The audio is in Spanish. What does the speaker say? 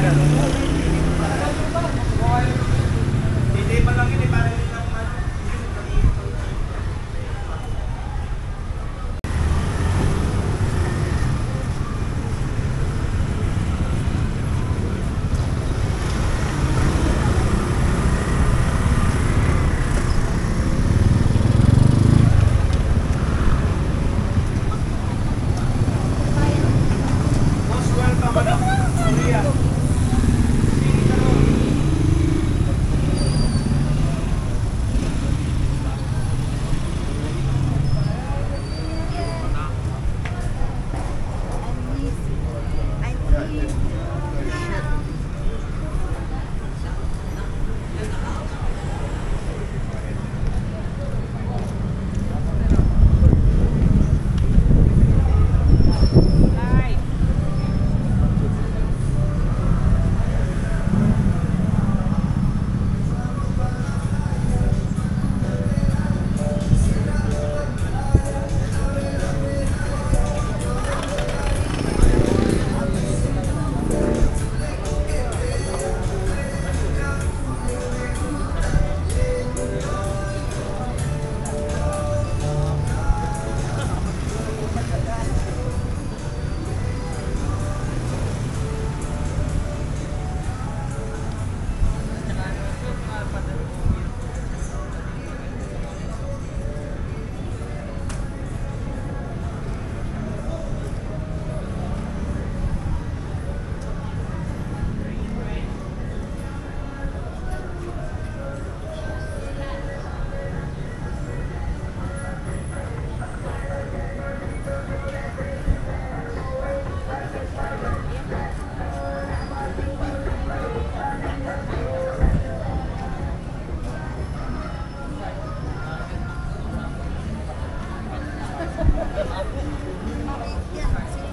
Gracias. Gracias.